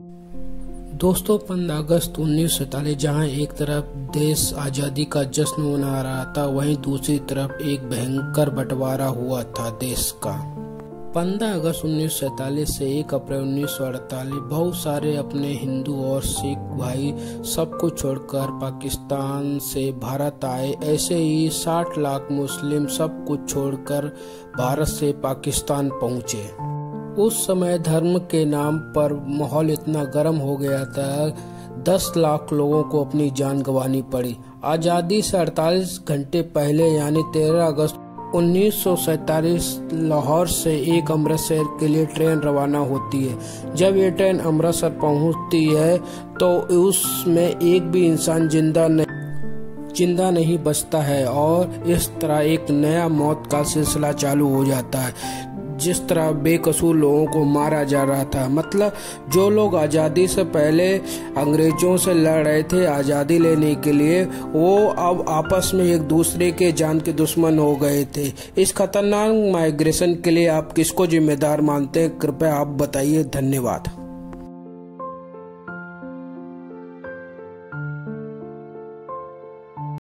दोस्तों, पंद्रह अगस्त उन्नीस सौ जहाँ एक तरफ़ देश आज़ादी का जश्न मना रहा था, वहीं दूसरी तरफ़ एक भयंकर बंटवारा हुआ था देश का। पंद्रह अगस्त उन्नीस सैतालीस से एक अप्रैल उन्नीस सौ अड़तालीस, बहुत सारे अपने हिंदू और सिख भाई सबको छोड़कर पाकिस्तान से भारत आए। ऐसे ही 60 लाख मुस्लिम सब कुछ छोड़कर भारत से पाकिस्तान पहुँचे। उस समय धर्म के नाम पर माहौल इतना गर्म हो गया था। दस लाख लोगों को अपनी जान गंवानी पड़ी। आज़ादी से 48 घंटे पहले, यानी 13 अगस्त उन्नीस लाहौर से एक अमृतसर के लिए ट्रेन रवाना होती है। जब ये ट्रेन अमृतसर पहुँचती है तो उसमें एक भी इंसान ज़िंदा नहीं ज़िंदा नहीं बचता है और इस तरह एक नया मौत का सिलसिला चालू हो जाता है। जिस तरह बेकसूर लोगों को मारा जा रहा था मतलब जो लोग आज़ादी से पहले अंग्रेज़ों से लड़ रहे थे आज़ादी लेने के लिए, वो अब आपस में एक दूसरे के जान के दुश्मन हो गए थे। इस खतरनाक माइग्रेशन के लिए आप किसको जिम्मेदार मानते हैं? कृपया आप बताइए। धन्यवाद।